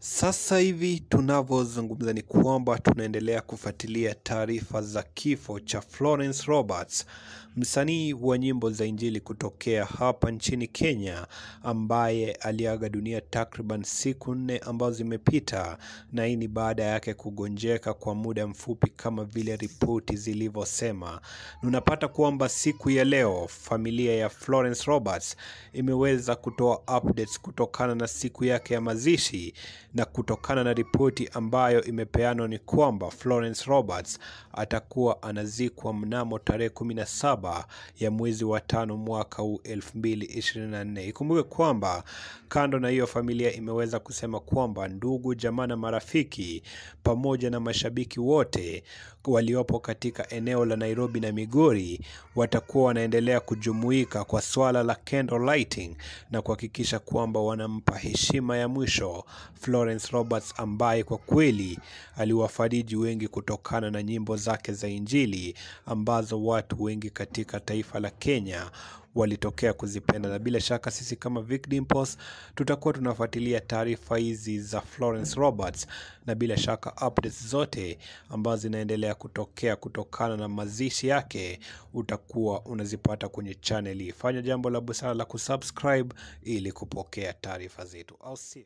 Sasa hivi tunavyozungumza ni kwamba tunaendelea kufuatilia taarifa za kifo cha Florence Roberts, msanii wa nyimbo za Injili kutokea hapa nchini Kenya, ambaye aliaga dunia takriban siku nne ambazo zimepita, na hii ni baada yake kugonjeka kwa muda mfupi kama vile ripoti zilivyosema. Unapata kwamba siku ya leo familia ya Florence Roberts imeweza kutoa updates kutokana na siku yake ya mazishi na kutokana na ripoti ambayo imepeanwa ni kwamba Florence Roberts atakuwa anazikwa mnamo tarehe 17 ya mwezi wa tano mwaka huu 2024. Ikumbuke kwamba kando na hiyo, familia imeweza kusema kwamba ndugu, jamaa na marafiki pamoja na mashabiki wote waliopo katika eneo la Nairobi na Migori watakuwa wanaendelea kujumuika kwa swala la candle lighting na kuhakikisha kwamba wanampa heshima ya mwisho Florence Roberts ambaye kwa kweli aliwafariji wengi kutokana na nyimbo zake za Injili ambazo watu wengi katika taifa la Kenya walitokea kuzipenda, na bila shaka sisi kama Vic Dimples tutakuwa tunafuatilia taarifa hizi za Florence Roberts, na bila shaka updates zote ambazo zinaendelea kutokea kutokana na mazishi yake utakuwa unazipata kwenye channel hii. Fanya jambo la busara la kusubscribe ili kupokea taarifa zetu, au sio?